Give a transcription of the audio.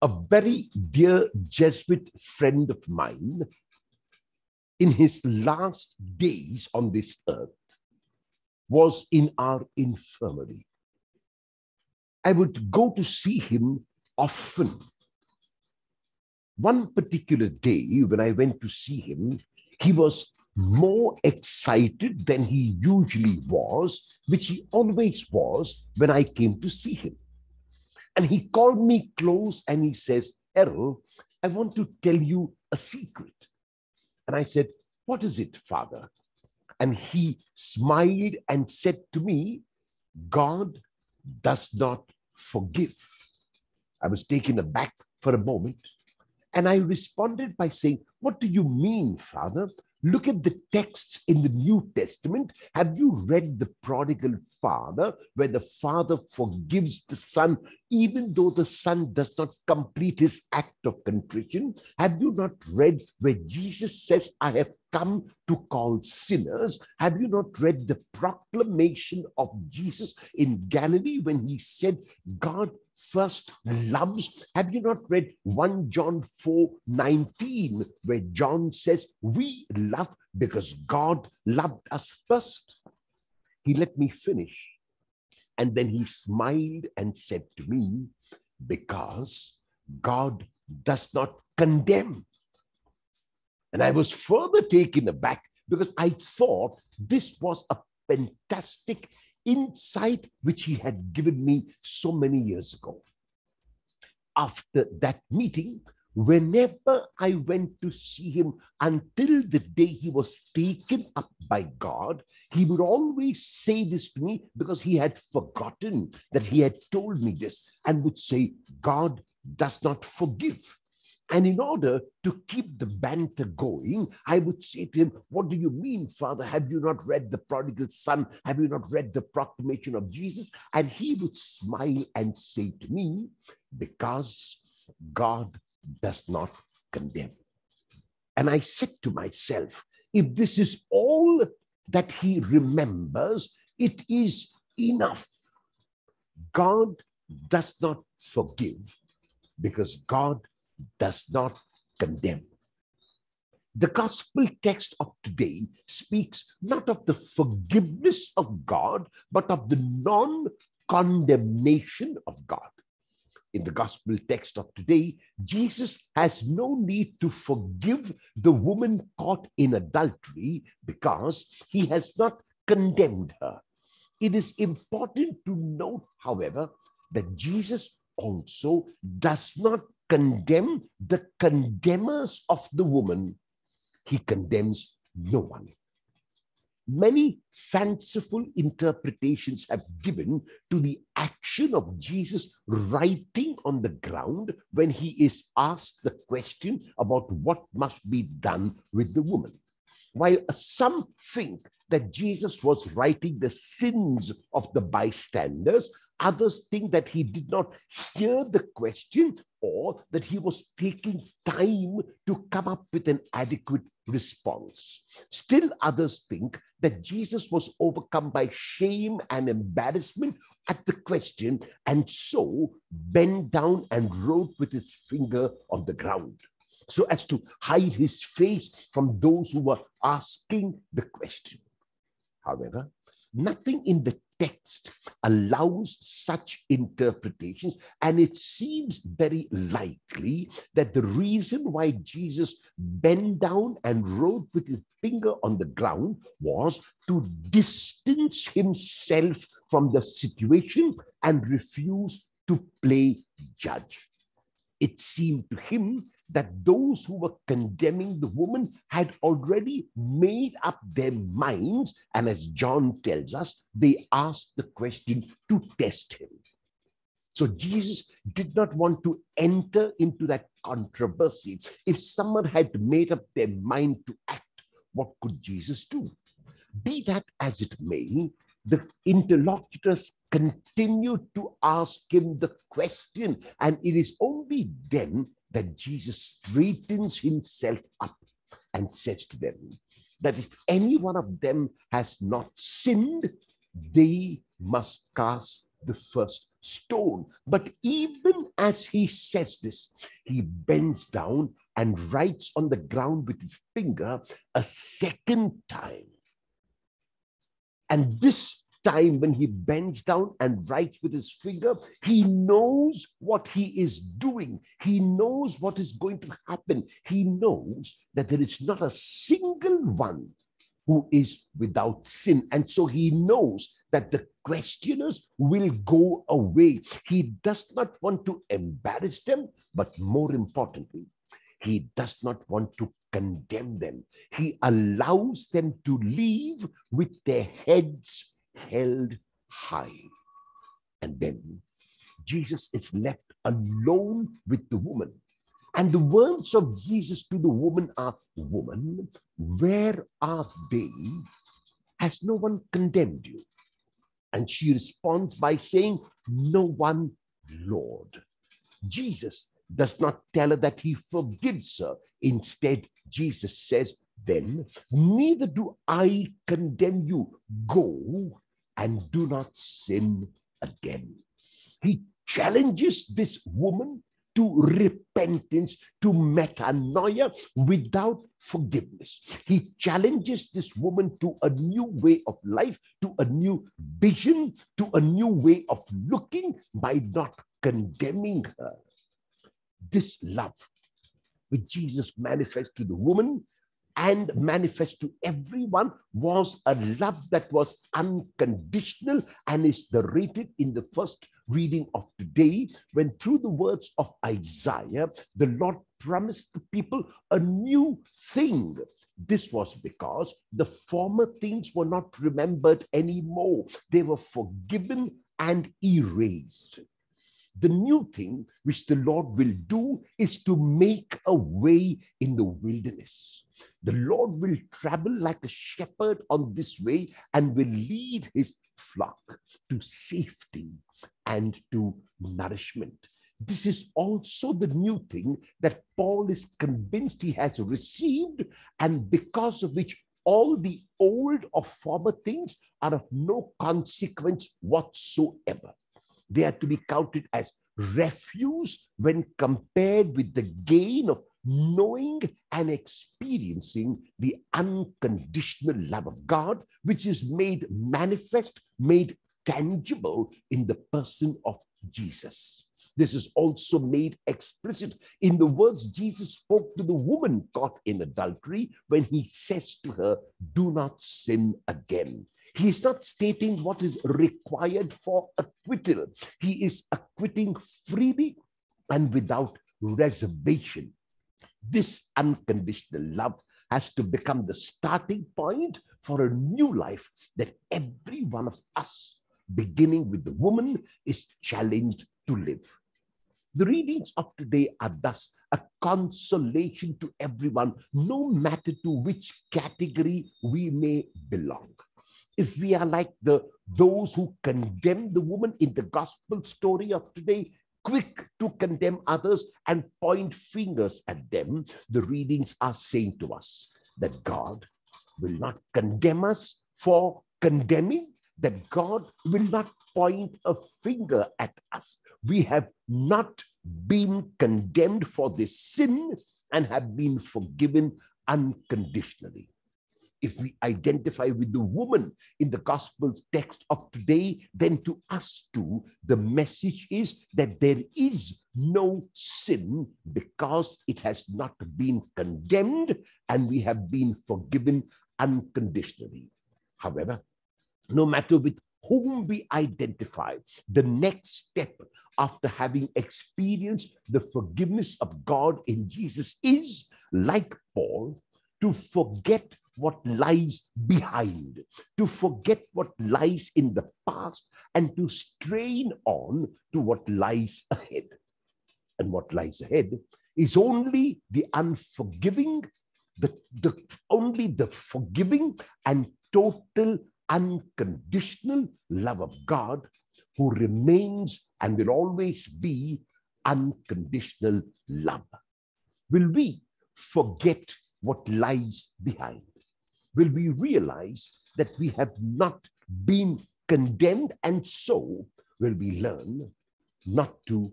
a very dear Jesuit friend of mine, in his last days on this earth, was in our infirmary. I would go to see him often. One particular day, when I went to see him, he was more excited than he usually was, which he always was when I came to see him. And he called me close and he says, Errol, I want to tell you a secret. And I said, What is it, Father? And he smiled and said to me, God does not forgive. I was taken aback for a moment. And I responded by saying, What do you mean, Father? Look at the texts in the New Testament. Have you read the prodigal father, where the father forgives the son, even though the son does not complete his act of contrition? Have you not read where Jesus says, I have come to call sinners? Have you not read the proclamation of Jesus in Galilee when he said, God first loves. Have you not read 1 John 4 19, where John says, We love because God loved us first? He let me finish. And then he smiled and said to me, Because God does not condemn. And I was further taken aback because I thought this was a fantastic insight which he had given me so many years ago. After that meeting, whenever I went to see him until the day he was taken up by God, he would always say this to me because he had forgotten that he had told me this and would say, God does not forgive. And in order to keep the banter going, I would say to him, What do you mean, Father? Have you not read the prodigal son? Have you not read the proclamation of Jesus? And he would smile and say to me, Because God does not condemn. And I said to myself, If this is all that he remembers, it is enough. God does not forgive because God does not condemn. The gospel text of today speaks not of the forgiveness of God, but of the non condemnation of God. In the gospel text of today, Jesus has no need to forgive the woman caught in adultery because he has not condemned her. It is important to note, however, that Jesus also does not condemn the condemners of the woman, he condemns no one. Many fanciful interpretations have given to the action of Jesus writing on the ground when he is asked the question about what must be done with the woman. While some think that Jesus was writing the sins of the bystanders, Others think that he did not hear the question or that he was taking time to come up with an adequate response. Still, others think that Jesus was overcome by shame and embarrassment at the question and so bent down and wrote with his finger on the ground so as to hide his face from those who were asking the question. However, nothing in the text allows such interpretations, and it seems very likely that the reason why Jesus bent down and wrote with his finger on the ground was to distance himself from the situation and refuse to play judge. It seemed to him that those who were condemning the woman had already made up their minds. And as John tells us, they asked the question to test him. So Jesus did not want to enter into that controversy. If someone had made up their mind to act, what could Jesus do? Be that as it may, the interlocutors continued to ask him the question, and it is only then that Jesus straightens himself up and says to them that if any one of them has not sinned, they must cast the first stone. But even as he says this, he bends down and writes on the ground with his finger a second time. And this time, when he bends down and writes with his finger, he knows what he is doing. He knows what is going to happen. He knows that there is not a single one who is without sin. And so he knows that the questioners will go away. He does not want to embarrass them, but more importantly, he does not want to condemn them. He allows them to leave with their heads held high. And then Jesus is left alone with the woman. And the words of Jesus to the woman are, Woman, where are they? Has no one condemned you? And she responds by saying, No one, Lord. Jesus does not tell her that he forgives her. Instead, Jesus says, Then neither do I condemn you. Go and do not sin again. He challenges this woman to repentance, to metanoia without forgiveness. He challenges this woman to a new way of life, to a new vision, to a new way of looking by not condemning her. This love which Jesus manifests to the woman and manifest to everyone was a love that was unconditional and is narrated in the first reading of today when through the words of Isaiah, the Lord promised the people a new thing. This was because the former things were not remembered anymore. They were forgiven and erased. The new thing which the Lord will do is to make a way in the wilderness. The Lord will travel like a shepherd on this way and will lead his flock to safety and to nourishment. This is also the new thing that Paul is convinced he has received, and because of which all the old or former things are of no consequence whatsoever. They are to be counted as refuse when compared with the gain of knowing and experiencing the unconditional love of God, which is made manifest, made tangible in the person of Jesus. This is also made explicit in the words Jesus spoke to the woman caught in adultery when he says to her, Do not sin again. He is not stating what is required for acquittal. He is acquitting freely and without reservation. This unconditional love has to become the starting point for a new life that every one of us, beginning with the woman, is challenged to live. The readings of today are thus a consolation to everyone, no matter to which category we may belong if we are like the those who condemn the woman in the gospel story of today, quick to condemn others and point fingers at them, the readings are saying to us that God will not condemn us for condemning, that God will not point a finger at us. We have not been condemned for this sin and have been forgiven unconditionally if we identify with the woman in the gospel text of today, then to us too, the message is that there is no sin because it has not been condemned and we have been forgiven unconditionally. However, no matter with whom we identify, the next step after having experienced the forgiveness of God in Jesus is, like Paul, to forget what lies behind, to forget what lies in the past, and to strain on to what lies ahead. And what lies ahead is only the unforgiving, the, the only the forgiving and total unconditional love of God who remains and will always be unconditional love. Will we forget what lies behind? Will we realize that we have not been condemned, and so will we learn not to